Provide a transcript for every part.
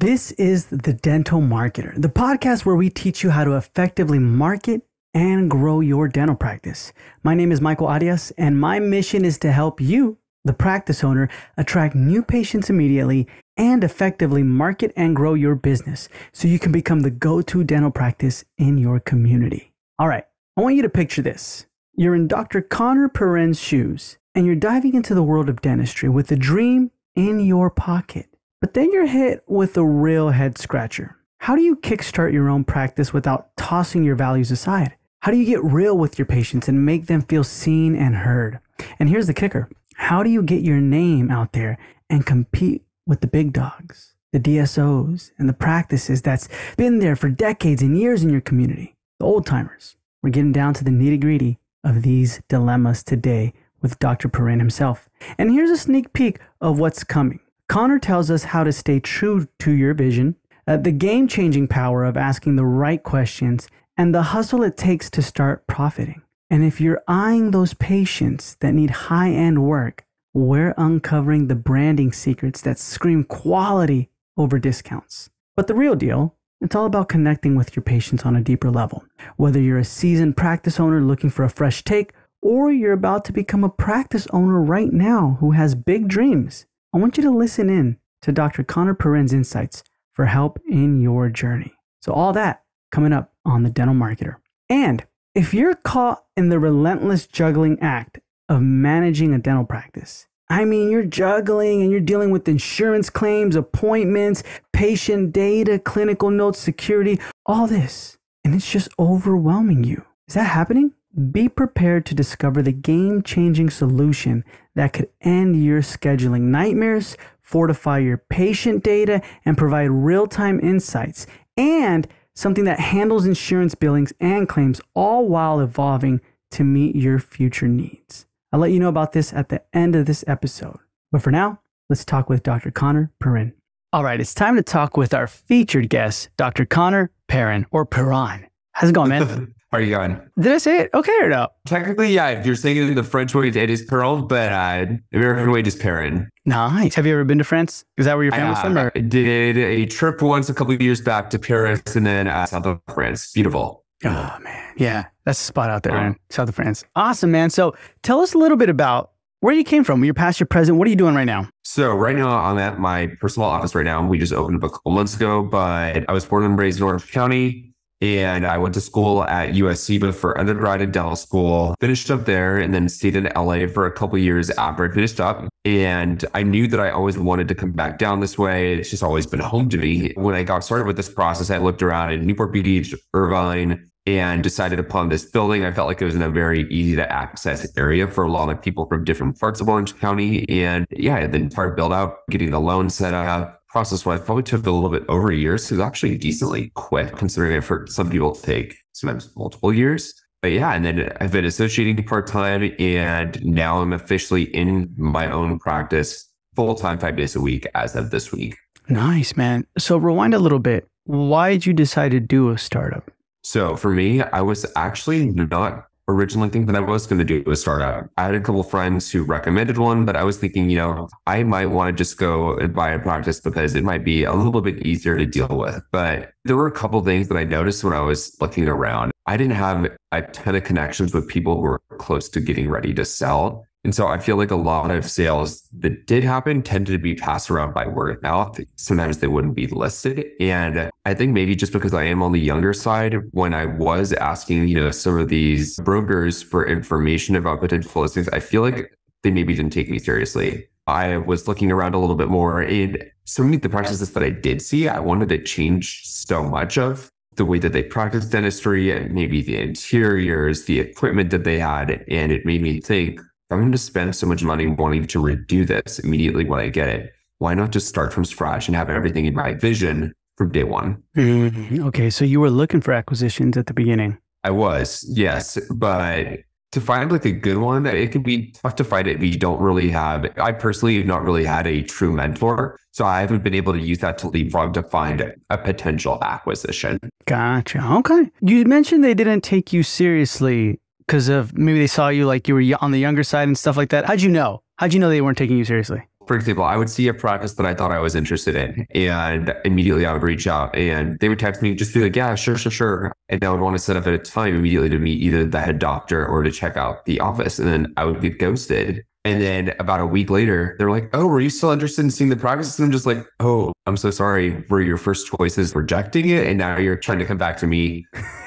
This is The Dental Marketer, the podcast where we teach you how to effectively market and grow your dental practice. My name is Michael Arias, and my mission is to help you, the practice owner, attract new patients immediately and effectively market and grow your business so you can become the go to dental practice in your community. All right, I want you to picture this. You're in Dr. Conor Perrin's shoes, and you're diving into the world of dentistry with a dream in your pocket. But then you're hit with a real head scratcher. How do you kickstart your own practice without tossing your values aside? How do you get real with your patients and make them feel seen and heard? And here's the kicker how do you get your name out there and compete with the big dogs, the DSOs, and the practices that's been there for decades and years in your community, the old timers? We're getting down to the nitty gritty of these dilemmas today with Dr. Perrin himself. And here's a sneak peek of what's coming. Conor tells us how to stay true to your vision, uh, the game changing power of asking the right questions, and the hustle it takes to start profiting. And if you're eyeing those patients that need high end work, we're uncovering the branding secrets that scream quality over discounts. But the real deal, it's all about connecting with your patients on a deeper level. Whether you're a seasoned practice owner looking for a fresh take, or you're about to become a practice owner right now who has big dreams, I want you to listen in to Dr. Conor Perrin's insights for help in your journey. So, all that coming up on the Dental Marketer. And if you're caught in the relentless juggling act of managing a dental practice, I mean, you're juggling and you're dealing with insurance claims, appointments, patient data, clinical notes, security, all this, and it's just overwhelming you. Is that happening? Be prepared to discover the game changing solution that could end your scheduling nightmares, fortify your patient data, and provide real time insights, and something that handles insurance billings and claims, all while evolving to meet your future needs. I'll let you know about this at the end of this episode. But for now, let's talk with Dr. Conor Perrin. All right, it's time to talk with our featured guest, Dr. Conor Perrin, or Perrin. How's it going, man? Are you going? Did I say it okay or no? Technically, yeah. If you're saying it in the French way, it is Perron, but uh, American way is Perrin. Nice. Have you ever been to France? Is that where your family's from? Or? I did a trip once a couple of years back to Paris and then uh, south of France. Beautiful. Oh man, yeah, that's a spot out there, man. South of France. Awesome, man. So tell us a little bit about where you came from. Your past, your present. What are you doing right now? So right now I'm at my personal office right now. We just opened up a couple months ago, but I was born and raised in Orange County. And I went to school at USC, but for undergrad in dental school, finished up there and then stayed in LA for a couple years after I finished up. And I knew that I always wanted to come back down this way. It's just always been home to me. When I got started with this process, I looked around in Newport Beach, Irvine, and decided upon this building. I felt like it was in a very easy to access area for a lot of people from different parts of Orange County. And yeah, the entire build out, getting the loan set up, process wise probably took a little bit over a year. So it's actually decently quick considering it for some people take sometimes multiple years. But yeah, and then I've been associating part time and now I'm officially in my own practice full time, five days a week as of this week. Nice, man. So rewind a little bit. Why did you decide to do a startup? So for me, I was actually not originally thinking that I was going to do a startup. I had a couple friends who recommended one, but I was thinking, you know, I might want to just go and buy a practice because it might be a little bit easier to deal with. But there were a couple things that I noticed when I was looking around. I didn't have a ton of connections with people who were close to getting ready to sell. And so I feel like a lot of sales that did happen tended to be passed around by word of mouth. Sometimes they wouldn't be listed. And I think maybe just because I am on the younger side, when I was asking, you know, some of these brokers for information about potential listings, I feel like they maybe didn't take me seriously. I was looking around a little bit more and so many of the practices that I did see, I wanted to change so much of the way that they practice dentistry and maybe the interiors, the equipment that they had. And it made me think, I'm going to spend so much money wanting to redo this immediately when I get it. Why not just start from scratch and have everything in my vision from day one? Mm, okay, so you were looking for acquisitions at the beginning. I was, yes, but to find like a good one, it can be tough to find it if you don't really have. I personally have not really had a true mentor, so I haven't been able to use that to leapfrog to find a potential acquisition. Gotcha. Okay. You mentioned they didn't take you seriously because of maybe they saw you like you were on the younger side and stuff like that. How'd you know? How'd you know they weren't taking you seriously? for example, I would see a practice that I thought I was interested in, and immediately I would reach out and they would text me, just be like, yeah, sure, sure, sure. And I would want to set up a time immediately to meet either the head doctor or to check out the office. And then I would get ghosted. And then about a week later, they're like, Oh, were you still interested in seeing the practice? And I'm just like, Oh, I'm so sorry. Were your first choices rejecting it? And now you're trying to come back to me.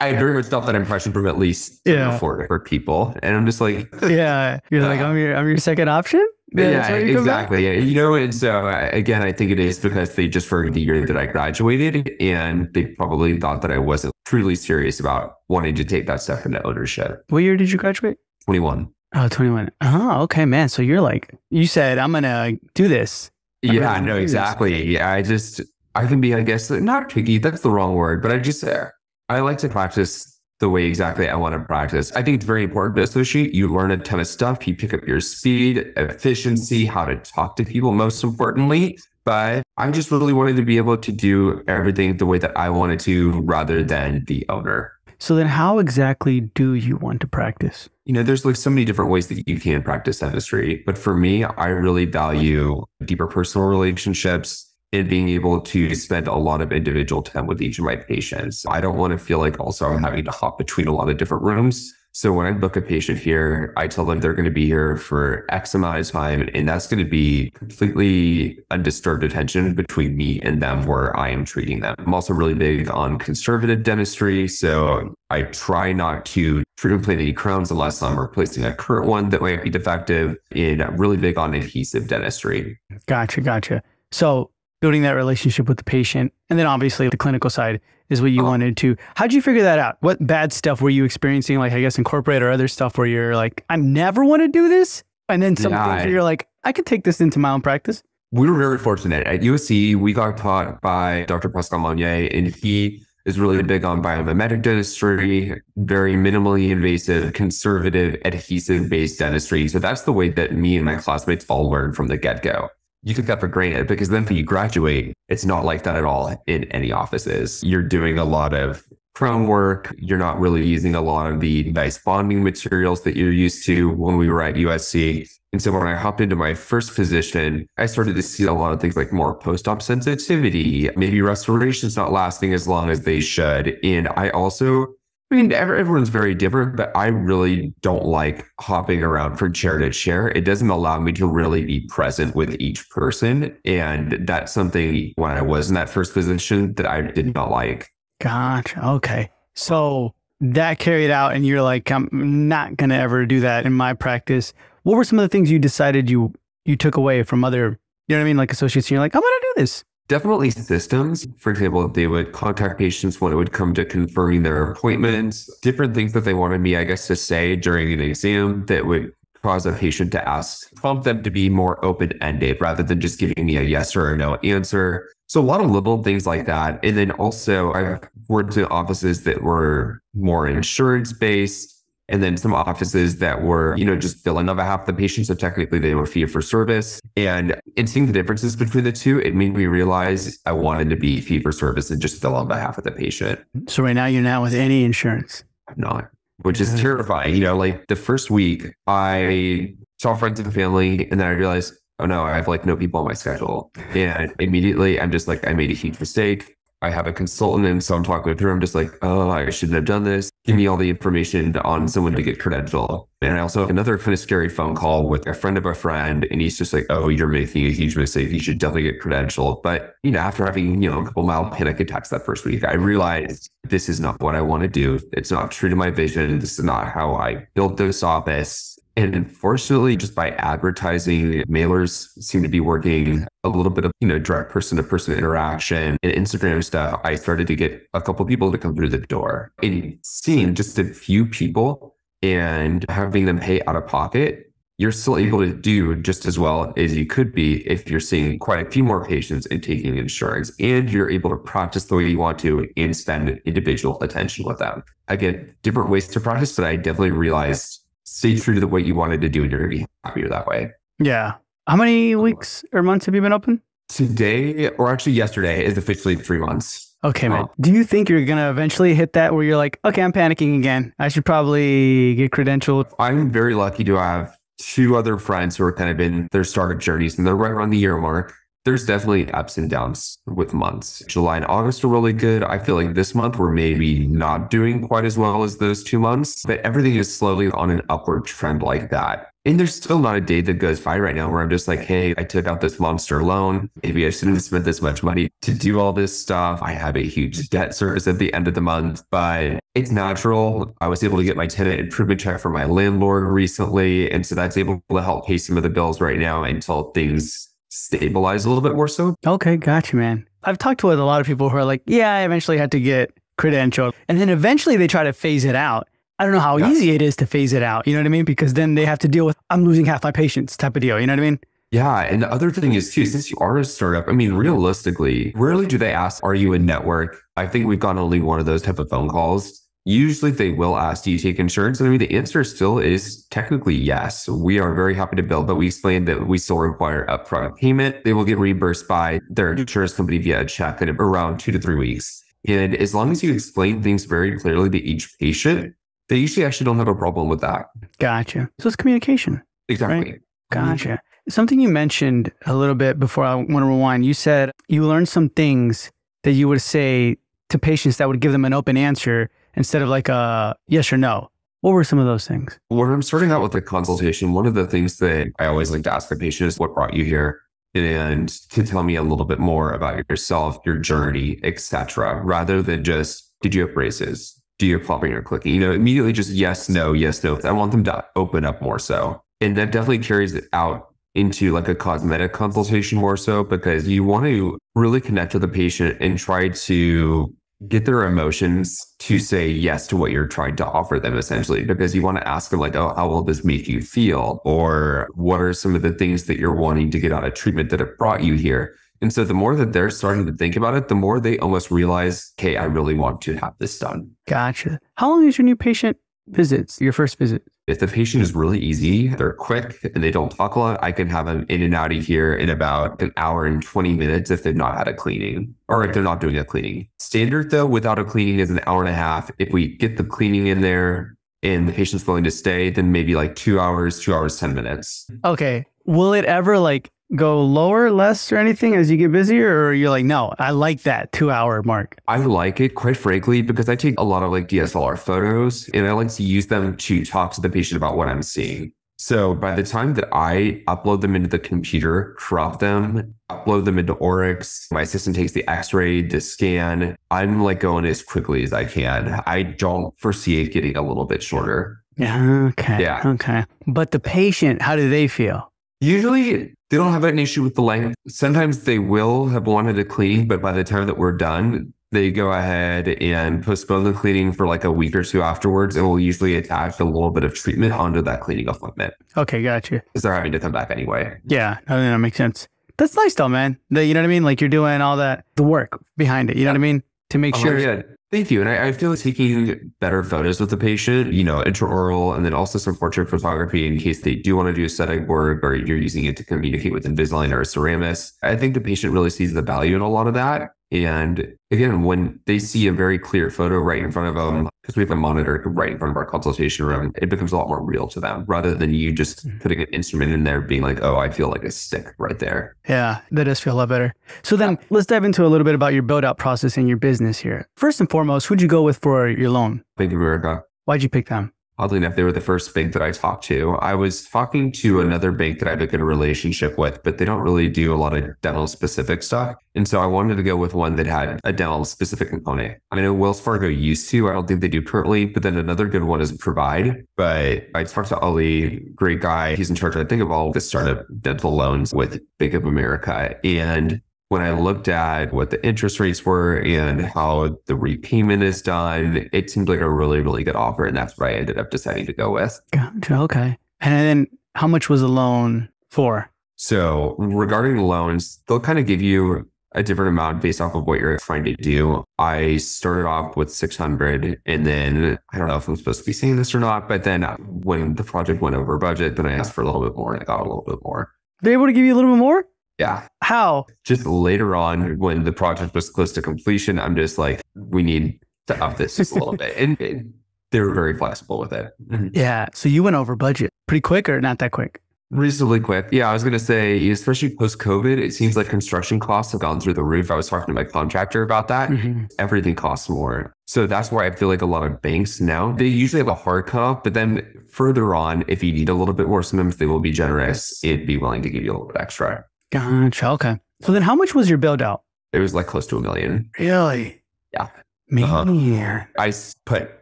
I very much felt that impression from at least Yeah. for, for people. And I'm just like, Yeah. You're like, I'm your, I'm your second option? Yeah, why you come back? exactly. Yeah. You know, and so uh, again, I think it is because they just for the year that I graduated and they probably thought that I wasn't truly serious about wanting to take that step into ownership. What year did you graduate? 21. Oh, 21. Oh, okay, man. So you're like, you said, I'm going to do this. I Yeah, no, exactly. Yeah, I just, I can be, I guess, not picky. That's the wrong word, but I just, uh, I like to practice the way exactly I want to practice. I think it's very important to associate. You learn a ton of stuff. You pick up your speed, efficiency, how to talk to people, most importantly. But I just really wanted to be able to do everything the way that I wanted to rather than the owner. So then how exactly do you want to practice? You know, there's like so many different ways that you can practice dentistry. But for me, I really value deeper personal relationships and being able to spend a lot of individual time with each of my patients. I don't want to feel like also I'm having to hop between a lot of different rooms. So when I book a patient here, I tell them they're going to be here for X amount of time, and that's going to be completely undisturbed attention between me and them where I am treating them. I'm also really big on conservative dentistry. So I try not to implant any crowns unless I'm replacing a current one that might be defective. And I'm really big on adhesive dentistry. Gotcha, gotcha. So building that relationship with the patient, and then obviously the clinical side is what you Oh. wanted to. How'd you figure that out? What bad stuff were you experiencing? Like I guess incorporate or other stuff where you're like, I never want to do this, and then some Yeah, things where you're like, I could take this into my own practice. We were very fortunate at USC. We got taught by Dr. Pascal Magne, and he is really big on biomimetic dentistry, very minimally invasive, conservative, adhesive based dentistry. So that's the way that me and my classmates all learned from the get go. You took that for granted because then when you graduate, it's not like that at all in any offices. You're doing a lot of crown work. You're not really using a lot of the nice bonding materials that you're used to when we were at USC. And so when I hopped into my first position, I started to see a lot of things like more post-op sensitivity, maybe restorations not lasting as long as they should. And I also, I mean, everyone's very different, but I really don't like hopping around from chair to chair. It doesn't allow me to really be present with each person. And that's something when I was in that first position that I did not like. Gotcha. Okay. So that carried out, and you're like, I'm not gonna ever do that in my practice. What were some of the things you decided you you took away from other, you know what I mean, like associates? And you're like, I'm gonna do this. Definitely systems. For example, they would contact patients when it would come to confirming their appointments, different things that they wanted me, I guess, to say during an exam that would cause a patient to ask, prompt them to be more open ended rather than just giving me a yes or a no answer. So a lot of little things like that. And then also I've worked in offices that were more insurance based. And then some offices that were, you know, just billing on half of the patient. So technically they were fee for service. And in seeing the differences between the two, it made me realize I wanted to be fee for service and just bill on behalf of the patient. So right now you're not with any insurance. I'm not, which is terrifying. You know, like the first week I saw friends and family and then I realized, oh no, I have like no people on my schedule. And immediately I'm just like, I made a huge mistake. I have a consultant and so I'm talking with her. I'm just like, oh, I shouldn't have done this. Give me all the information on someone to get credentialed. And I also have another kind of scary phone call with a friend of a friend. And he's just like, oh, you're making a huge mistake. You should definitely get credentialed. But, you know, after having, you know, a couple mild panic attacks that first week, I realized this is not what I want to do. It's not true to my vision. This is not how I built this office. And unfortunately, just by advertising, mailers seem to be working a little bit of, you know, direct person to person interaction and Instagram stuff. I started to get a couple people to come through the door and seeing just a few people and having them pay out of pocket. You're still able to do just as well as you could be if you're seeing quite a few more patients and taking insurance, and you're able to practice the way you want to and spend individual attention with them. Again, different ways to practice, but I definitely realized stay true to the way you wanted to do and you're going to be happier that way. Yeah. How many um, weeks or months have you been open? Today, or actually yesterday, is officially three months. Okay, man. Oh. Do you think you're gonna eventually hit that where you're like, okay, I'm panicking again. I should probably get credentialed. I'm very lucky to have two other friends who are kind of in their startup journeys and they're right around the year mark. There's definitely ups and downs with months. July and August are really good. I feel like this month we're maybe not doing quite as well as those two months, but everything is slowly on an upward trend like that. And there's still not a day that goes by right now where I'm just like, hey, I took out this monster loan. Maybe I shouldn't have spent this much money to do all this stuff. I have a huge debt service at the end of the month, but it's natural. I was able to get my tenant improvement check from my landlord recently. And so that's able to help pay some of the bills right now until things stabilize a little bit more so. Okay, gotcha, man. I've talked with a lot of people who are like, yeah, I eventually had to get credentialed. And then eventually they try to phase it out. I don't know how Yes. easy it is to phase it out. You know what I mean? Because then they have to deal with, I'm losing half my patients type of deal. You know what I mean? Yeah. And the other thing is too, since you are a startup, I mean, realistically, rarely do they ask, are you a network? I think we've gotten only one of those type of phone calls. Usually they will ask, do you take insurance? And I mean, the answer still is technically yes. We are very happy to bill, but we explained that we still require upfront payment. They will get reimbursed by their insurance company via a check in around two to three weeks. And as long as you explain things very clearly to each patient, they usually actually don't have a problem with that. Gotcha. So it's communication. Exactly. Mm-hmm. Gotcha. Something you mentioned a little bit before I want to rewind. You said you learned some things that you would say to patients that would give them an open answer instead of like a yes or no. What were some of those things? When I'm starting out with a consultation, one of the things that I always like to ask the patient is what brought you here and to tell me a little bit more about yourself, your journey, etc. rather than just did you have braces? Do you have plopping or clicking? You know, immediately just yes, no, yes, no. I want them to open up more so. And that definitely carries it out into like a cosmetic consultation more so because you want to really connect with the patient and try to get their emotions to say yes to what you're trying to offer them essentially because you want to ask them like oh how will this make you feel or what are some of the things that you're wanting to get out of treatment that have brought you here and so the more that they're starting to think about it the more they almost realize okay i really want to have this done Gotcha. How long is your new patient visits, your first visit? If the patient is really easy, they're quick and they don't talk a lot, I can have them in and out of here in about an hour and 20 minutes if they've not had a cleaning or if they're not doing a cleaning. Standard though, without a cleaning is an hour and a half. If we get the cleaning in there and the patient's willing to stay, then maybe like two hours, two hours, 10 minutes. Okay. Will it ever like go lower, less, or anything as you get busier? Or you're like, no, I like that two hour mark. I like it quite frankly because I take a lot of like DSLR photos and I like to use them to talk to the patient about what I'm seeing. So by the time that I upload them into the computer, crop them, upload them into Oryx, my assistant takes the x-ray, the scan, I'm like going as quickly as I can. I don't foresee it getting a little bit shorter. Yeah. Okay. Yeah. Okay. But the patient, how do they feel? Usually they don't have an issue with the length. Sometimes they will have wanted a cleaning, but by the time that we're done, they go ahead and postpone the cleaning for like a week or two afterwards. And we'll usually attach a little bit of treatment onto that cleaning appointment Okay. Gotcha. because they're having to come back anyway. Yeah. I think that makes sense. That's nice though, man. The, you know what I mean? Like you're doing all that, the work behind it. You know what I mean? To make Oh, sure. yeah. Thank you. And I, I feel like taking better photos with the patient, you know, intraoral and then also some portrait photography in case they do want to do aesthetic work or you're using it to communicate with Invisalign or a ceramist. I think the patient really sees the value in a lot of that. And again, when they see a very clear photo right in front of them, because we have a monitor right in front of our consultation room, it becomes a lot more real to them rather than you just mm. putting an instrument in there being like, oh, I feel like a stick right there. Yeah, that does feel a lot better. So then let's dive into a little bit about your build out process and your business here. First and foremost, who'd you go with for your loan? Bank of America. Why'd you pick them? Oddly enough, they were the first bank that I talked to. I was talking to another bank that I have a good relationship with, but they don't really do a lot of dental specific stuff. And so I wanted to go with one that had a dental specific component. I know Wells Fargo used to, I don't think they do currently, but then another good one is Provide. But I talked to Ali, great guy. He's in charge, I think, of all the startup dental loans with Bank of America. And when I looked at what the interest rates were and how the repayment is done, it seemed like a really, really good offer. And that's what I ended up deciding to go with. Gotcha. Okay. And then how much was the loan for? So regarding loans, they'll kind of give you a different amount based off of what you're trying to do. I started off with 600 and then I don't know if I'm supposed to be saying this or not, but then uh, when the project went over budget, then I asked for a little bit more and I got a little bit more. They're able to give you a little bit more? Yeah. How? Just later on when the project was close to completion, I'm just like, we need to up this a little bit. And, and they were very flexible with it. Yeah. So you went over budget pretty quick or not that quick? Reasonably quick. Yeah, I was going to say, especially post COVID, it seems like construction costs have gone through the roof. I was talking to my contractor about that. Mhm. Everything costs more. So that's why I feel like a lot of banks now, they usually have a hard cutoff, but then further on, if you need a little bit more, sometimes they will be generous. It'd be willing to give you a little bit extra. Gotcha. Okay. So then how much was your build out? It was like close to a million. Really? Yeah. Man. Uh-huh. I put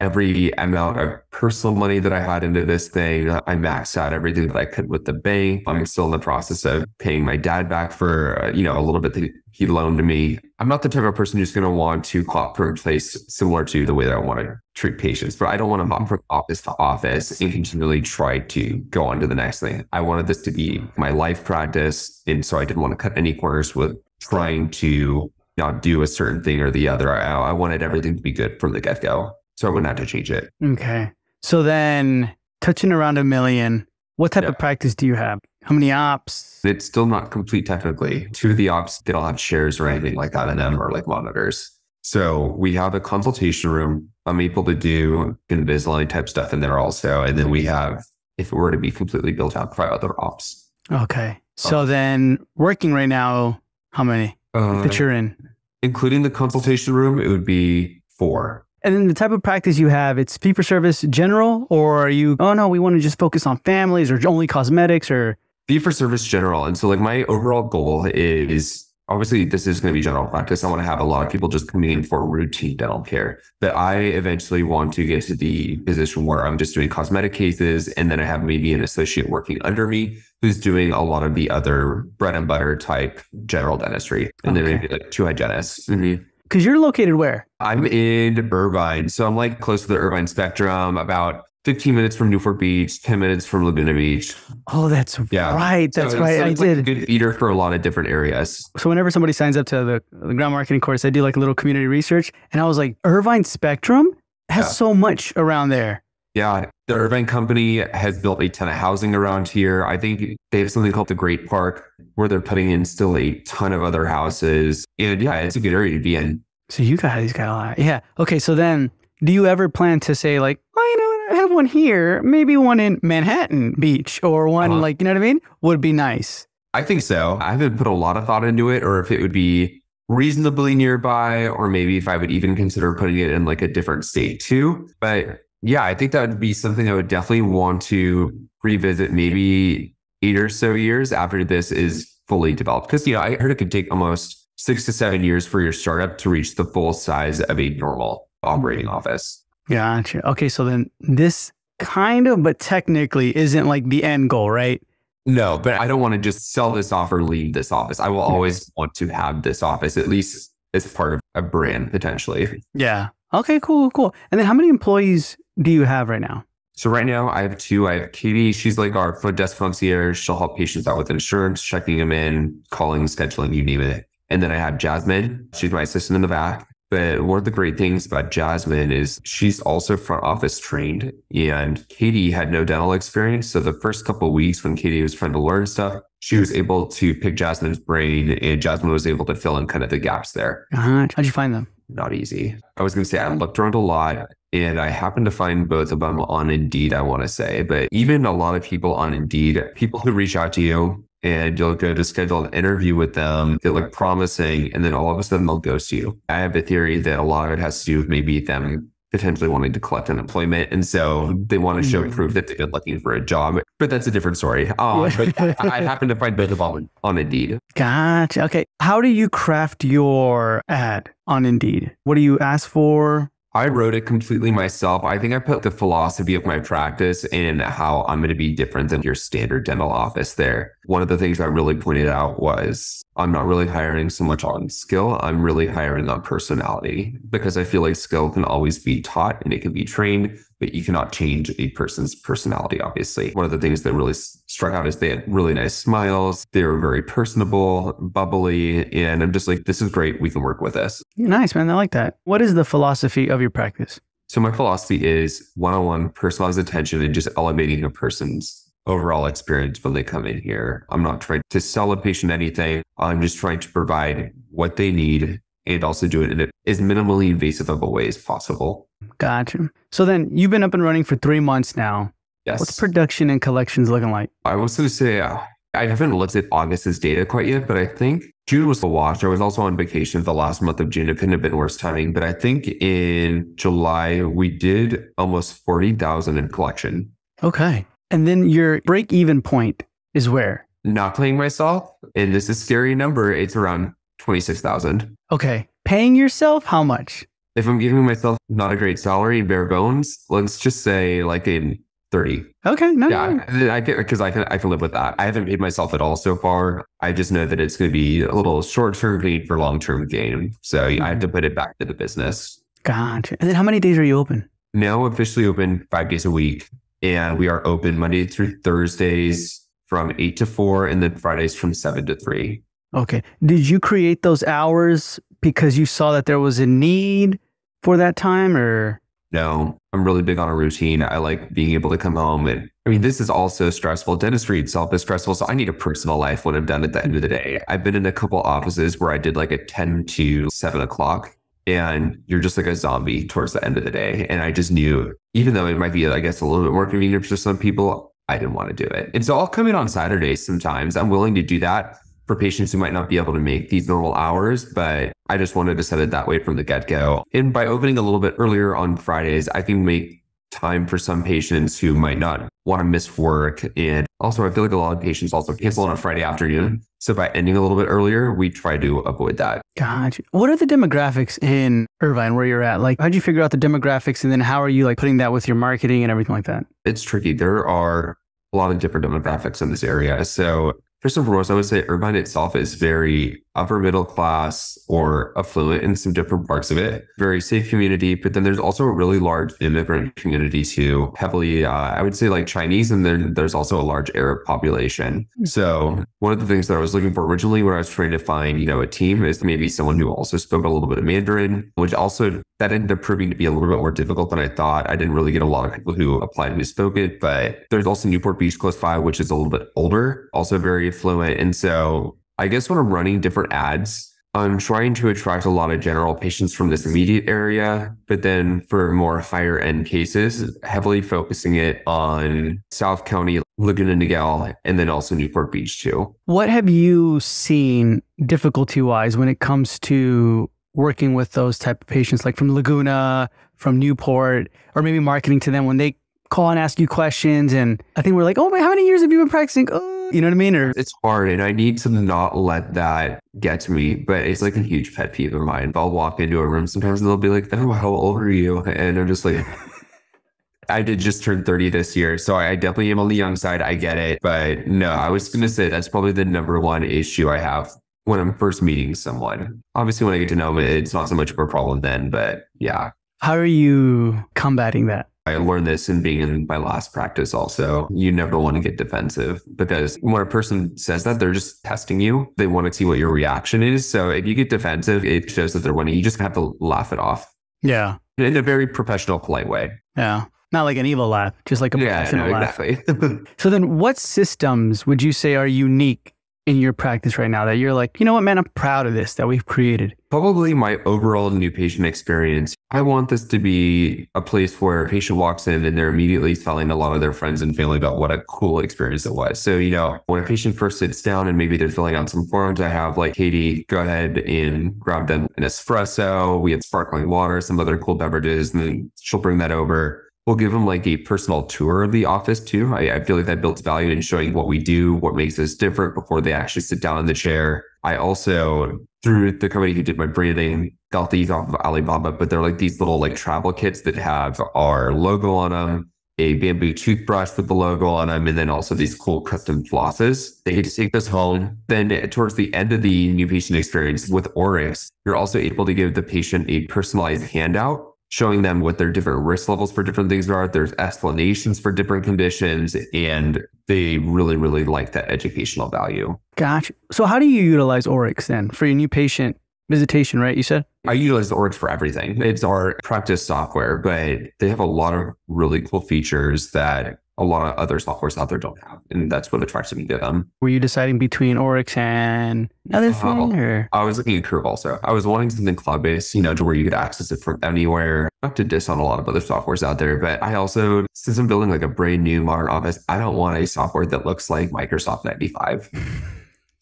every amount of personal money that I had into this thing. I maxed out everything that I could with the bank. I'm still in the process of paying my dad back for, uh, you know, a little bit that he loaned to me. I'm not the type of person who's going to want to clock for a place similar to the way that I want to treat patients, but I don't want to hop from office to office and continually try to go on to the next thing. I wanted this to be my life practice. And so I didn't want to cut any corners with trying to not do a certain thing or the other. I, I wanted everything to be good from the get go. So I wouldn't have to change it. Okay. So then touching around a million, what type Yeah. of practice do you have? How many ops? It's still not complete technically. Two of the ops, they don't have chairs or anything like that in them or like monitors. So we have a consultation room. I'm able to do Invisalign type stuff in there also. And then we have, if it were to be completely built out, five other ops. Okay. So then working right now, how many Uh, that you're in? including the consultation room, it would be four. And then the type of practice you have, it's fee for service general, or are you, oh no, we want to just focus on families or only cosmetics or, fee for service general. And so like my overall goal is obviously this is going to be general practice. I want to have a lot of people just coming in for routine dental care. But I eventually want to get to the position where I'm just doing cosmetic cases and then I have maybe an associate working under me who's doing a lot of the other bread and butter type general dentistry. And then maybe like two hygienists. Mm-hmm. Because you're located where? I'm in Irvine. So I'm like close to the Irvine spectrum, about 15 minutes from Newport Beach, 10 minutes from Laguna Beach. Oh, that's Yeah. right. That's it's- right. I it's like a did. good feeder for a lot of different areas. So whenever somebody signs up to the, the ground marketing course, I do like a little community research. And I was like, Irvine Spectrum has Yeah. so much around there. Yeah, the Irvine Company has built a ton of housing around here. I think they have something called the Great Park where they're putting in still a ton of other houses. And yeah, it's a good area to be in. So you guys got a lot. Yeah. Okay. So then do you ever plan to say like, well, you know, I have one here, maybe one in Manhattan Beach or one Uh-huh. like, you know what I mean? Would be nice. I think so. I haven't put a lot of thought into it or if it would be reasonably nearby or maybe if I would even consider putting it in like a different state too. But yeah, I think that would be something I would definitely want to revisit maybe eight or so years after this is fully developed. Because, you know, I heard it could take almost six to seven years for your startup to reach the full size of a normal operating office. Gotcha. Okay. So then this kind of, but technically isn't like the end goal, right? No, but I don't want to just sell this off or leave this office. I will always want to have this office, at least as part of a brand potentially. Yeah. Okay. Cool. Cool. And then how many employees do you have right now? So right now I have two. I have Katie. She's like our front desk concierge. She'll help patients out with insurance, checking them in, calling, scheduling, you name it. And then I have Jasmine. She's my assistant in the back. But one of the great things about Jasmine is she's also front office trained. And Katie had no dental experience. So the first couple of weeks when Katie was trying to learn stuff, she was able to pick Jasmine's brain and Jasmine was able to fill in kind of the gaps there Gotcha. How'd you find them? Not easy. I was going to say I looked around a lot and I happened to find both of them on Indeed, I want to say. But even a lot of people on Indeed, people who reach out to you and you'll go to schedule an interview with them, they look promising, and then all of a sudden they'll ghost you. I have a theory that a lot of it has to do with maybe them potentially wanting to collect unemployment. And so they want to show Mhm. proof that they've been looking for a job. But that's a different story. Uh, but I, I happen to find both of them on Indeed. Gotcha. Okay. How do you craft your ad on Indeed? What do you ask for? I wrote it completely myself. I think I put the philosophy of my practice and how I'm going to be different than your standard dental office there. One of the things I really pointed out was I'm not really hiring so much on skill. I'm really hiring on personality because I feel like skill can always be taught and it can be trained, but you cannot change a person's personality, obviously. One of the things that really struck out is they had really nice smiles. They were very personable, bubbly. And I'm just like, this is great. We can work with this. Nice, man. I like that. What is the philosophy of your practice? So my philosophy is one-on-one personalized attention and just elevating a person's overall experience when they come in here. I'm not trying to sell a patient anything. I'm just trying to provide what they need and also do it in as minimally invasive of a way as possible. Gotcha. So then you've been up and running for three months now. Yes. What's production and collections looking like? I was going to say, uh, I haven't looked at August's data quite yet, but I think June was the wash. I was also on vacation the last month of June. It couldn't have been worse timing. But I think in July, we did almost 40,000 in collection. Okay. And then your break even point is where? Not paying myself, and this is a scary number, it's around 26,000. Okay. Paying yourself, how much? If I'm giving myself not a great salary, bare bones, let's just say like in 30. Okay. No, no, Yeah, I I get because I can I can live with that. I haven't paid myself at all so far. I just know that it's going to be a little short term gain for long term gain. So I have to put it back to the business. Gotcha. And then how many days are you open? Now officially open five days a week, and we are open Monday through Thursdays from eight to four, and then Fridays from seven to three. Okay. Did you create those hours because you saw that there was a need for that time or? No, I'm really big on a routine. I like being able to come home and I mean, this is also stressful. Dentistry itself is stressful. So I need a personal life when I'm done at the end of the day. I've been in a couple offices where I did like a 10 to 7 o'clock and you're just like a zombie towards the end of the day. And I just knew, even though it might be, I guess, a little bit more convenient for some people, I didn't want to do it. I'll come in on Saturdays sometimes. I'm willing to do that for patients who might not be able to make these normal hours, but I just wanted to set it that way from the get go. And by opening a little bit earlier on Fridays, I can make time for some patients who might not want to miss work. And also, I feel like a lot of patients also cancel on a Friday afternoon. So by ending a little bit earlier, we try to avoid that. Gotcha. What are the demographics in Irvine where you're at? Like, how'd you figure out the demographics and then how are you like putting that with your marketing and everything like that? It's tricky. There are a lot of different demographics in this area. So First and foremost, I would say Irvine itself is very upper middle class or affluent in some different parts of it. Very safe community, but then there's also a really large immigrant community too. Heavily, uh, I would say like Chinese, and then there's also a large Arab population. So one of the things that I was looking for originally when I was trying to find, you know, a team is maybe someone who also spoke a little bit of Mandarin, which also that ended up proving to be a little bit more difficult than I thought. I didn't really get a lot of people who applied who spoke it, but there's also Newport Beach close by, which is a little bit older, also very affluent. And so I guess when I'm running different ads, I'm trying to attract a lot of general patients from this immediate area, but then for more higher end cases, heavily focusing it on South County, Laguna Niguel, and then also Newport Beach too. What have you seen difficulty wise when it comes to working with those type of patients, like from Laguna, from Newport, or maybe marketing to them when they call and ask you questions? And I think we're like, oh, wait, how many years have you been practicing? Oh, you know what I mean? Or It's hard and I need to not let that get to me, but it's like a huge pet peeve of mine. I'll walk into a room sometimes and they'll be like, oh, how old are you? And I'm just like, I did just turn 30 this year. So I definitely am on the young side. I get it. But no, I was going to say that's probably the number one issue I have when I'm first meeting someone. Obviously, when I get to know them, it's not so much of a problem then. But yeah, how are you combating that? I learned this in being in my last practice also. You never want to get defensive because when a person says that, they're just testing you. They want to see what your reaction is. So if you get defensive, it shows that they're winning. You just have to laugh it off Yeah. in a very professional, polite way. Yeah. Not like an evil laugh, just like a Yeah, professional no, laugh. exactly. So then what systems would you say are unique in your practice right now that you're like, you know what, man, I'm proud of this that we've created? Probably my overall new patient experience. I want this to be a place where a patient walks in and they're immediately telling a lot of their friends and family about what a cool experience it was. So, you know, when a patient first sits down and maybe they're filling out some forms, I have like Katie go ahead and grab them an espresso. We have sparkling water, some other cool beverages, and then she'll bring that over. We'll give them like a personal tour of the office too. I, I feel like that builds value in showing what we do, what makes us different before they actually sit down in the chair. I also, through the company who did my branding, got these off of Alibaba, but they're like these little like travel kits that have our logo on them, a bamboo toothbrush with the logo on them, and then also these cool custom flosses. They get to take this home. Then eh, towards the end of the new patient experience with Oryx, you're also able to give the patient a personalized handout showing them what their different risk levels for different things are. There's explanations for different conditions, and they really, really like that educational value. Gotcha. So how do you utilize Oryx then for your new patient visitation, right? You said? I utilize Oryx for everything. It's our practice software, but they have a lot of really cool features that a lot of other softwares out there don't have. And that's what attracts me to them. Were you deciding between Oryx and another uh, thing? Or? I was looking at Curve also. I was wanting something cloud based, you know, to where you could access it from anywhere. Not have to diss on a lot of other softwares out there, but I also, since I'm building like a brand new modern office, I don't want a software that looks like Microsoft 95.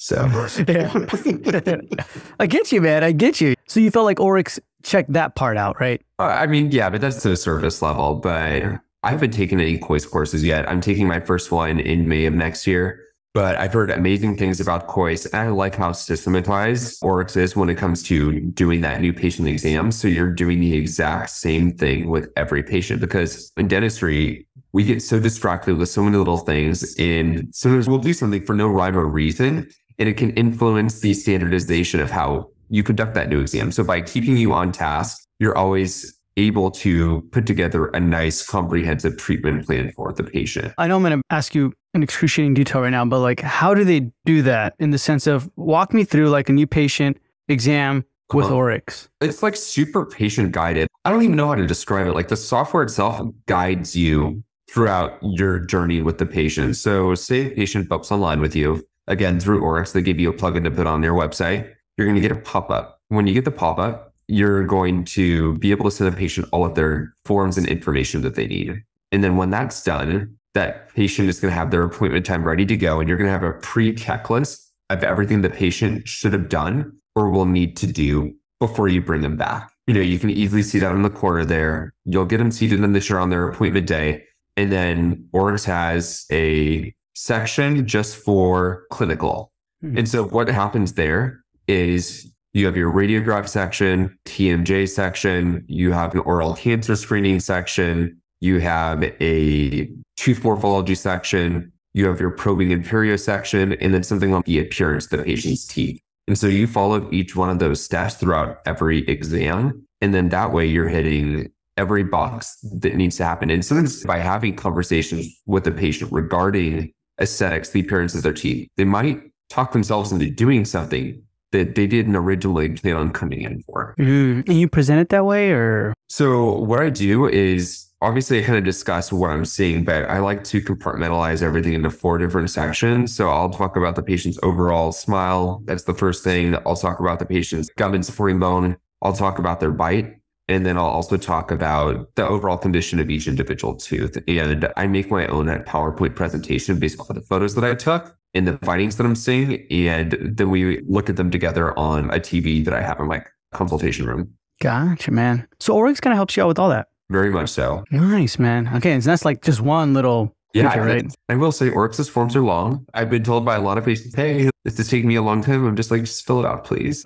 So I get you, man. I get you. So you felt like Oryx checked that part out, right? Uh, I mean, yeah, but that's to a service level. But I haven't taken any Kois courses yet. I'm taking my first one in May of next year. But I've heard amazing things about Kois. And I like how systematized Oryx is when it comes to doing that new patient exam. So you're doing the exact same thing with every patient because in dentistry, we get so distracted with so many little things. And sometimes we'll do something for no rhyme or reason and it can influence the standardization of how you conduct that new exam. So by keeping you on task, you're always able to put together a nice comprehensive treatment plan for the patient. I know I'm going to ask you an excruciating detail right now, but like how do they do that in the sense of walk me through like a new patient exam with uh, Oryx? It's like super patient guided. I don't even know how to describe it. Like the software itself guides you throughout your journey with the patient. So say a patient books online with you, again through Oryx, they give you a plugin to put on their website. You're going to get a pop up. When you get the pop up, you're going to be able to send the patient all of their forms and information that they need. And then when that's done, that patient is going to have their appointment time ready to go. And you're going to have a pre checklist of everything the patient should have done or will need to do before you bring them back. You know, you can easily see that in the corner there. You'll get them seated in the chair on their appointment day. And then Oryx has a section just for clinical. Mm-hmm. And so what happens there is you have your radiograph section, TMJ section, you have an oral cancer screening section, you have a tooth morphology section, you have your probing and perio section, and then something on the appearance of the patient's teeth. And so you follow each one of those steps throughout every exam. And then that way you're hitting every box that needs to happen. And sometimes by having conversations with the patient regarding aesthetics, the appearance of their teeth. They might talk themselves into doing something that they didn't originally plan on coming in for. Mm. And you present it that way or? So what I do is obviously I kind of discuss what I'm seeing, but I like to compartmentalize everything into four different sections. So I'll talk about the patient's overall smile. That's the first thing. I'll talk about the patient's gum and supporting bone. I'll talk about their bite. And then I'll also talk about the overall condition of each individual tooth. And I make my own PowerPoint presentation based off of the photos that I took and the findings that I'm seeing. And then we look at them together on a TV that I have in my consultation room. Gotcha, man. So Oryx kind of helps you out with all that. Very much so. Nice, man. Okay. So that's like just one little yeah, feature, right? I will say Oryx's forms are long. I've been told by a lot of patients, hey, this is taking me a long time. I'm just like, just fill it out, please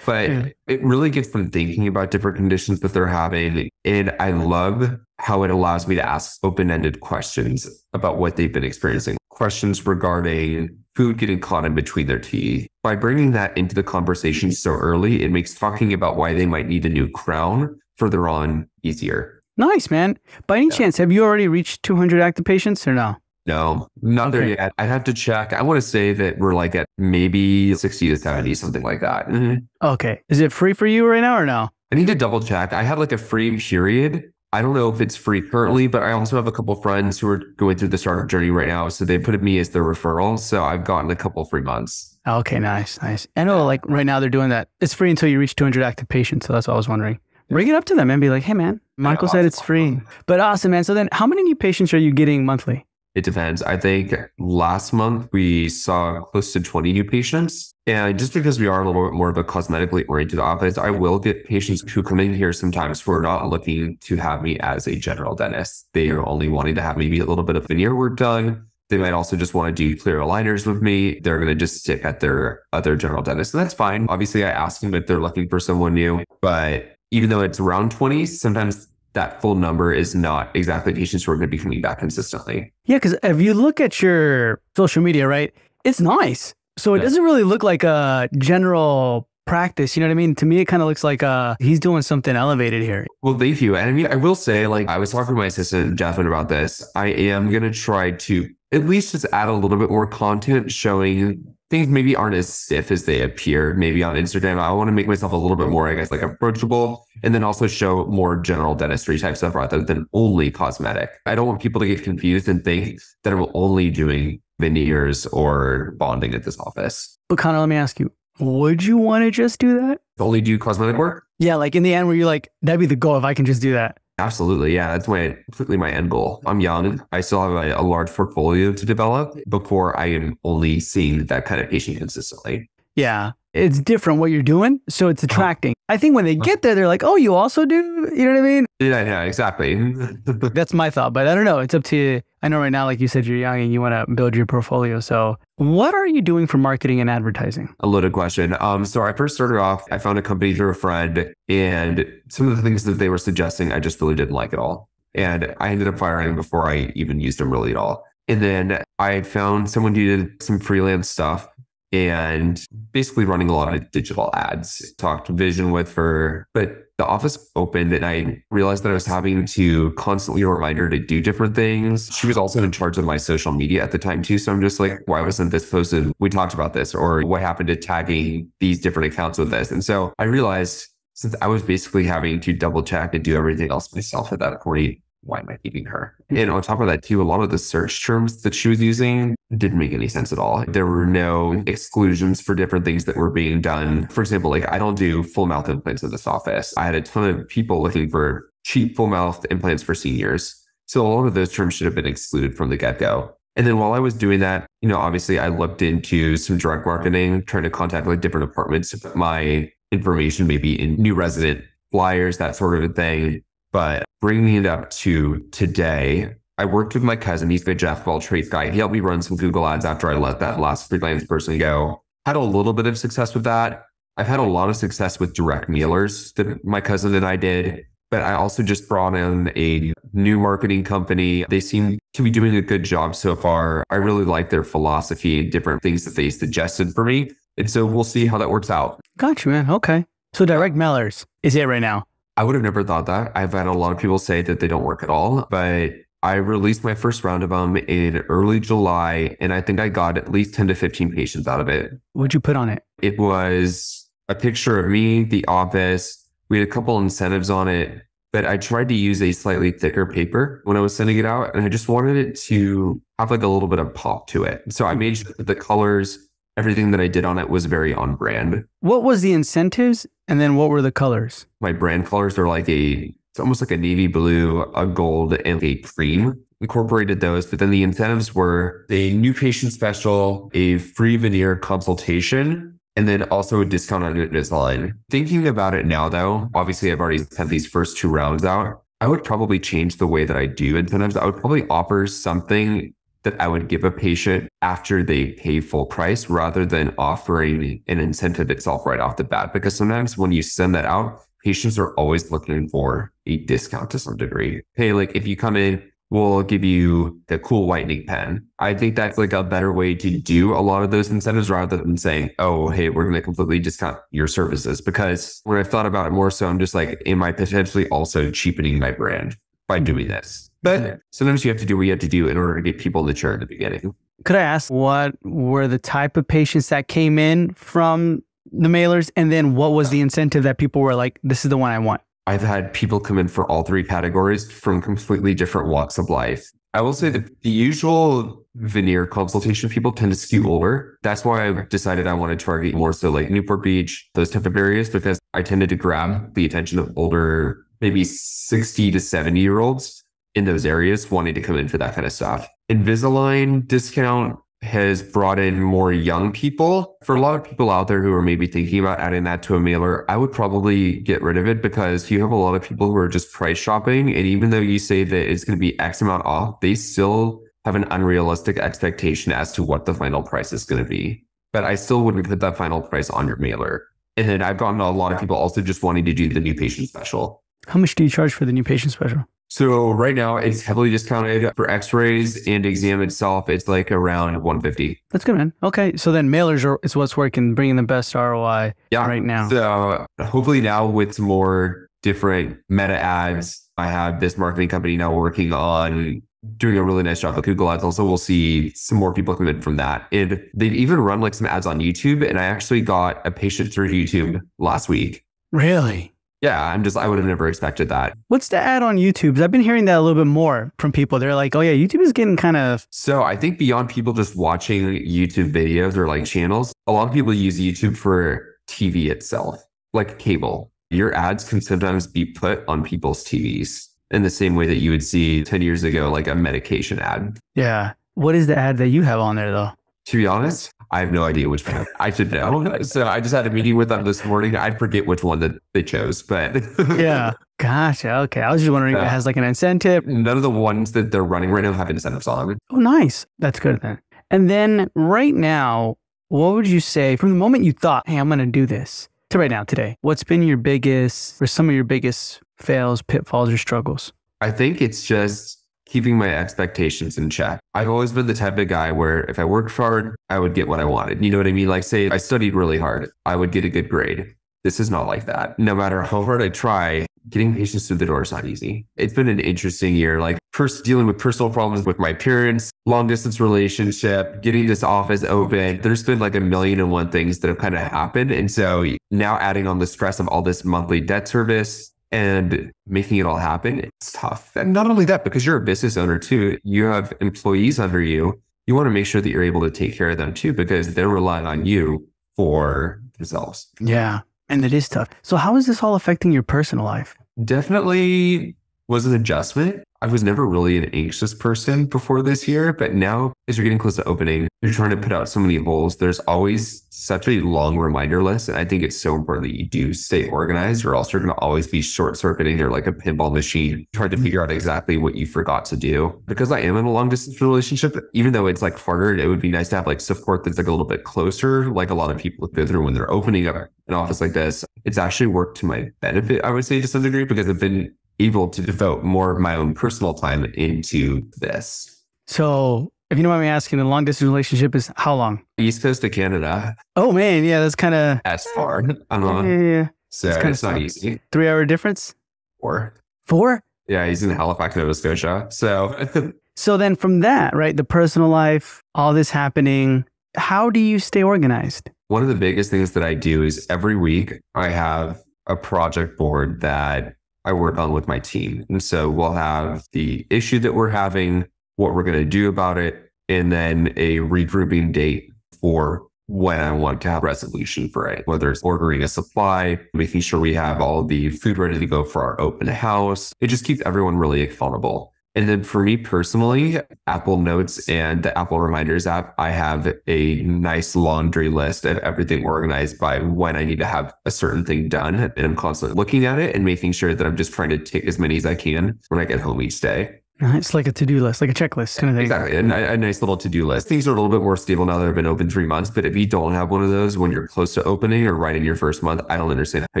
but it really gets them thinking about different conditions that they're having. And I love how it allows me to ask open ended questions about what they've been experiencing, questions regarding food getting caught in between their teeth. By bringing that into the conversation so early, it makes talking about why they might need a new crown further on easier. Nice, man. By any yeah. chance, have you already reached 200 active patients or no? No, not there yet. I'd have to check. I want to say that we're like at maybe 60 to 70, something like that. Mm-hmm. Okay. Is it free for you right now or no? I need to double check. I have like a free period. I don't know if it's free currently, but I also have a couple friends who are going through the startup journey right now. So they put me as their referral. So I've gotten a couple free months. Okay, nice, nice. I know like right now they're doing that. It's free until you reach 200 active patients. So that's what I was wondering. Bring it up to them and be like, hey, man, Michael said it's free. But awesome, man. So then how many new patients are you getting monthly? It depends. I think last month we saw close to 20 new patients. And just because we are a little bit more of a cosmetically oriented office, I will get patients who come in here sometimes who are not looking to have me as a general dentist. They are only wanting to have maybe a little bit of veneer work done. They might also just want to do clear aligners with me. They're going to just stick at their other general dentist. And that's fine. Obviously, I ask them if they're looking for someone new. But even though it's around 20, sometimes that full number is not exactly patients who are going to be coming back consistently. Yeah, because if you look at your social media, right, it's nice. So it yeah. doesn't really look like a general practice. You know what I mean? To me, it kind of looks like uh, he's doing something elevated here. Well, thank you. And I mean, I will say, like, I was talking to my assistant, Jasmine, about this. I am going to try to at least just add a little bit more content showing things maybe aren't as stiff as they appear maybe on Instagram. I want to make myself a little bit more, I guess, like approachable and then also show more general dentistry type stuff rather than only cosmetic. I don't want people to get confused and think that I'm only doing veneers or bonding at this office. But Conor, let me ask you, would you want to just do that? Only do cosmetic work? Yeah, like in the end where you're like, that'd be the goal if I can just do that. Absolutely. Yeah. That's my completely my end goal. I'm young. I still have a, a large portfolio to develop before I am only seeing that kind of patient consistently. Yeah. It's different what you're doing. So it's attracting. I think when they get there, they're like, oh, you also do? You know what I mean? Yeah, yeah, exactly. That's my thought, but I don't know. It's up to you. I know right now, like you said, you're young and you want to build your portfolio. So what are you doing for marketing and advertising? a loaded question. Um, so I first started off, I found a company through a friend, and some of the things that they were suggesting, I just really didn't like at all. And I ended up firing before I even used them really at all. And then I found someone who did some freelance stuff and basically running a lot of digital ads. Talked vision with her, but the office opened and I realized that I was having to constantly remind her to do different things. She was also in charge of my social media at the time too. So I'm just like, why wasn't this posted? We talked about this or what happened to tagging these different accounts with this? And so I realized since I was basically having to double check and do everything else myself at that point, why am I keeping her? Mm-hmm. And on top of that, too, a lot of the search terms that she was using didn't make any sense at all. Mm-hmm. There were no exclusions for different things that were being done. For example, like I don't do full mouth implants in this office. I had a ton of people looking for cheap full mouth implants for seniors. So a lot of those terms should have been excluded from the get go. And then while I was doing that, you know, obviously I looked into some direct marketing, trying to contact like different apartments to put my information maybe in new resident flyers, that sort of a thing. But bringing it up to today, I worked with my cousin. He's a Jeff of trades guy. He helped me run some Google ads after I let that last freelance person go. Had a little bit of success with that. I've had a lot of success with direct mailers that my cousin and I did. But I also just brought in a new marketing company. They seem to be doing a good job so far. I really like their philosophy and different things that they suggested for me. And so we'll see how that works out. Got you, man. Okay. So direct mailers is it right now? I would have never thought that. I've had a lot of people say that they don't work at all, but I released my first round of them in early July, and I think I got at least 10 to 15 patients out of it. What'd you put on it? It was a picture of me, the office. We had a couple incentives on it, but I tried to use a slightly thicker paper when I was sending it out, and I just wanted it to have like a little bit of pop to it. So I hmm. made sure that the colors, everything that I did on it was very on brand. What was the incentives and then what were the colors? My brand colors are like a, it's almost like a navy blue, a gold, and a cream. Incorporated those, but then the incentives were a new patient special, a free veneer consultation, and then also a discount on the Invisalign. Thinking about it now, though, obviously I've already sent these first two rounds out. I would probably change the way that I do incentives. I would probably offer something that I would give a patient after they pay full price rather than offering an incentive itself right off the bat. Because sometimes when you send that out, patients are always looking for a discount to some degree. Hey, like if you come in, we'll give you the cool whitening pen. I think that's like a better way to do a lot of those incentives rather than saying, oh, hey, we're going to completely discount your services. Because when I've thought about it more so, I'm just like, am I potentially also cheapening my brand by doing this? But sometimes you have to do what you have to do in order to get people to chair in the beginning. Could I ask what were the type of patients that came in from the mailers? And then what was the incentive that people were like, this is the one I want? I've had people come in for all three categories from completely different walks of life. I will say that the usual veneer consultation people tend to skew older. That's why I've decided I want to target more so like Newport Beach, those type of areas, because I tended to grab the attention of older, maybe 60 to 70 year olds in those areas wanting to come in for that kind of stuff. Invisalign discount has brought in more young people. For a lot of people out there who are maybe thinking about adding that to a mailer, I would probably get rid of it because you have a lot of people who are just price shopping. And even though you say that it's going to be X amount off, they still have an unrealistic expectation as to what the final price is going to be. But I still wouldn't put that final price on your mailer. And then I've gotten a lot of people also just wanting to do the new patient special. How much do you charge for the new patient special? So right now it's heavily discounted for x-rays and exam itself. It's like around 150. That's good, man. Okay. So then mailers are is what's working, bringing the best ROI yeah. right now. So hopefully now with some more different meta ads, I have this marketing company now working on doing a really nice job with Google ads. Also, we'll see some more people come in from that. And they've even run like some ads on YouTube. And I actually got a patient through YouTube last week. Really? Yeah, I'm just, I would have never expected that. What's the ad on YouTube? I've been hearing that a little bit more from people. They're like, oh, yeah, YouTube is getting kind of, So I think beyond people just watching YouTube videos or like channels, a lot of people use YouTube for TV itself, like cable. Your ads can sometimes be put on people's TVs in the same way that you would see 10 years ago, like a medication ad. yeah. What is the ad that you have on there, though? To be honest, I have no idea which one I should know. So I just had a meeting with them this morning. I forget which one that they chose, but Yeah. Gotcha. Okay. I was just wondering if it has like an incentive. none of the ones that they're running right now have incentives on them. Oh, nice. That's good then. And then right now, what would you say from the moment you thought, hey, I'm going to do this to right now, today? What's been your biggest or some of your biggest fails, pitfalls, or struggles? I think it's just keeping my expectations in check. I've always been the type of guy where if I worked hard, I would get what I wanted. You know what I mean? Like, say I studied really hard, I would get a good grade. This is not like that. No matter how hard I try, getting patients through the door is not easy. It's been an interesting year. Like, first dealing with personal problems with my parents, long distance relationship, getting this office open. There's been like a million and one things that have kind of happened. And so now adding on the stress of all this monthly debt service, and making it all happen, it's tough. And not only that, because you're a business owner too, you have employees under you. You want to make sure that you're able to take care of them too, because they're relying on you for themselves. Yeah. And it is tough. So, how is this all affecting your personal life? Definitely was an adjustment. I was never really an anxious person before this year, but now as you're getting close to opening, you're trying to put out so many holes. There's always such a long reminder list. And I think it's so important that you do stay organized, or else you're going to always be short circuiting or like a pinball machine, trying to figure out exactly what you forgot to do. Because I am in a long distance relationship, even though it's like harder, it would be nice to have like support that's like a little bit closer, like a lot of people go through when they're opening up an office like this. It's actually worked to my benefit, I would say, to some degree, because I've been able to devote more of my own personal time into this. So, if you don't mind me asking, the long distance relationship is how long? East Coast to Canada, Oh, man. Yeah. That's kind of, as far. I'm yeah, yeah, yeah. So It's kinda it's not sucks. easy. Three hour difference? Or Four? yeah, he's in Halifax, Nova Scotia. So So, then from that, right, the personal life, all this happening, how do you stay organized? one of the biggest things that I do is every week I have a project board that I work on with my team. And so we'll have the issue that we're having, what we're going to do about it, and then a regrouping date for when I want to have resolution for it, whether it's ordering a supply, making sure we have all the food ready to go for our open house. It just keeps everyone really accountable. And then for me personally, Apple Notes and the Apple Reminders app, I have a nice laundry list of everything organized by when I need to have a certain thing done. And I'm constantly looking at it and making sure that I'm just trying to take as many as I can when I get home each day. Uh-huh, it's like a to do list, like a checklist kind of thing. Exactly. A, a nice little to do list. Things are a little bit more stable now that I've been open three months. But if you don't have one of those when you're close to opening or right in your first month, I don't understand how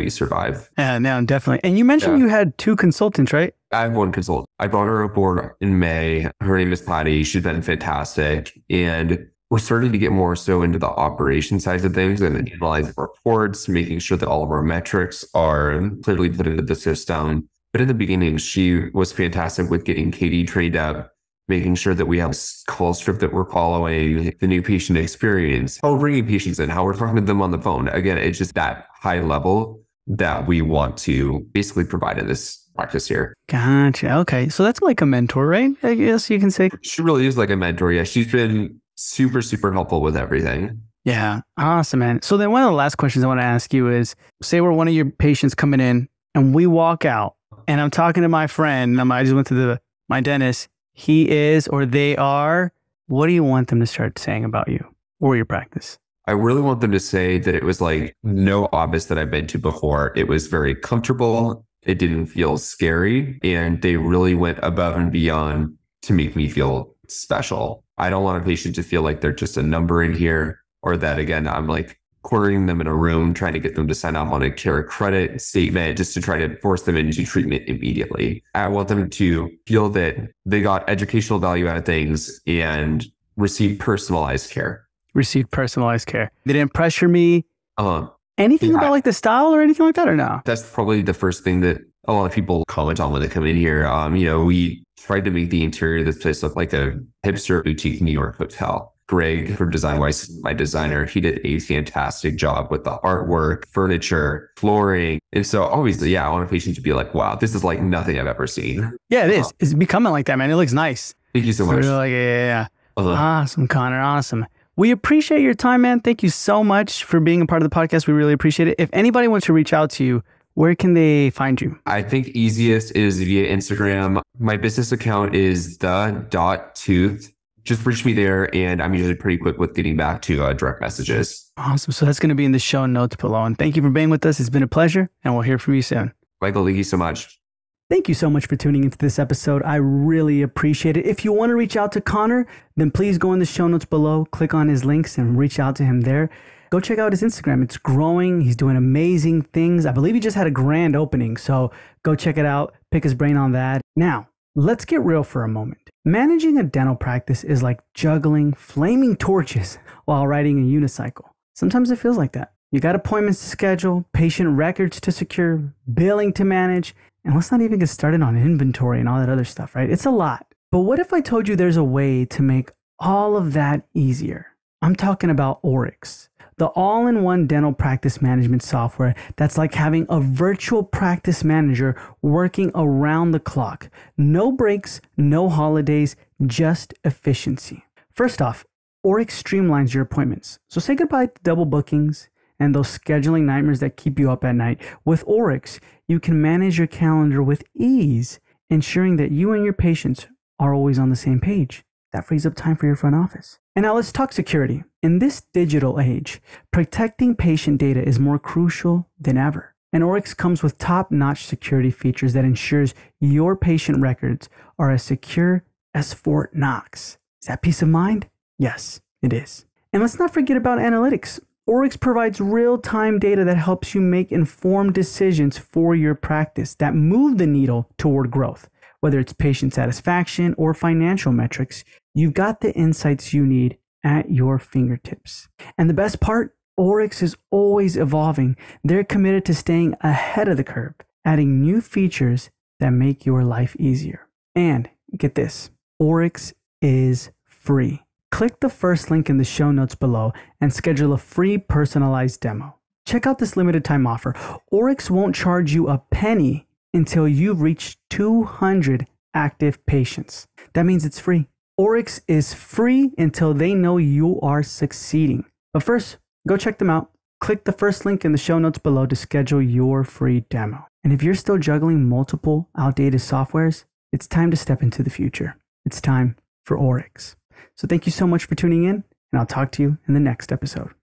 you survive. Yeah, no, definitely. And you mentioned Yeah. you had two consultants, right? I have one consultant. I brought her aboard in May. Her name is Patty. She's been fantastic. And we're starting to get more so into the operation side of things and analyzing reports, making sure that all of our metrics are clearly put into the system. But in the beginning, she was fantastic with getting Katie trained up, making sure that we have a call script that we're following, the new patient experience, how we're bringing patients in, how we're talking to them on the phone. Again, it's just that high level that we want to basically provide in this practice here. Gotcha. Okay. So that's like a mentor, right? I guess you can say. She really is like a mentor. Yeah, she's been super, super helpful with everything. Yeah. Awesome, man. So then one of the last questions I want to ask you is say we're one of your patients coming in and we walk out and I'm talking to my friend. I just went to the my dentist. He is or they are. What do you want them to start saying about you or your practice? I really want them to say that it was like no office that I've been to before. It was very comfortable. It didn't feel scary. And they really went above and beyond to make me feel special. I don't want a patient to feel like they're just a number in here or that, again, I'm like cornering them in a room, trying to get them to sign off on a CareCredit statement just to try to force them into treatment immediately. I want them to feel that they got educational value out of things and receive personalized care. Received personalized care. They didn't pressure me. Um, Anything Yeah. about like the style or anything like that or no? that's probably the first thing that a lot of people comment on when they come in here. Um, you know, we tried to make the interior of this place look like a hipster boutique New York hotel. Greg from Design Wise, my designer, he did a fantastic job with the artwork, furniture, flooring. And so obviously, yeah, I want a patient to be like, wow, this is like nothing I've ever seen. Yeah, it is. It's becoming like that, man. It looks nice. Thank you so much. Really like, yeah, yeah, yeah. Uh, Awesome, Conor. Awesome. We appreciate your time, man. Thank you so much for being a part of the podcast. We really appreciate it. If anybody wants to reach out to you, where can they find you? I think easiest is via Instagram. My business account is the dot tooth. Just reach me there, and I'm usually pretty quick with getting back to uh, direct messages. Awesome. So that's going to be in the show notes below. And thank you for being with us. It's been a pleasure, and we'll hear from you soon. Michael, thank you so much. Thank you so much for tuning into this episode. I really appreciate it. If you want to reach out to Conor, then please go in the show notes below, click on his links, and reach out to him there. Go check out his Instagram. It's growing. He's doing amazing things. I believe he just had a grand opening. So go check it out, pick his brain on that. Now, let's get real for a moment. Managing a dental practice is like juggling flaming torches while riding a unicycle. Sometimes it feels like that. You got appointments to schedule, patient records to secure, billing to manage, and let's not even get started on inventory and all that other stuff, right? It's a lot. But what if I told you there's a way to make all of that easier? I'm talking about Oryx, the all in one dental practice management software that's like having a virtual practice manager working around the clock. No breaks, no holidays, just efficiency. First off, Oryx streamlines your appointments. So say goodbye to double bookings and those scheduling nightmares that keep you up at night. With Oryx, you can manage your calendar with ease, ensuring that you and your patients are always on the same page. That frees up time for your front office. And now let's talk security. In this digital age, protecting patient data is more crucial than ever. And Oryx comes with top-notch security features that ensures your patient records are as secure as Fort Knox. Is that peace of mind? Yes, it is. And let's not forget about analytics. Oryx provides real time data that helps you make informed decisions for your practice that move the needle toward growth. Whether it's patient satisfaction or financial metrics, you've got the insights you need at your fingertips. And the best part, Oryx is always evolving. They're committed to staying ahead of the curve, adding new features that make your life easier. And get this Oryx is free. Click the first link in the show notes below and schedule a free personalized demo. Check out this limited time offer. Oryx won't charge you a penny until you've reached 200 active patients. That means it's free. Oryx is free until they know you are succeeding. But first, go check them out. Click the first link in the show notes below to schedule your free demo. And if you're still juggling multiple outdated softwares, it's time to step into the future. It's time for Oryx. So thank you so much for tuning in, and I'll talk to you in the next episode.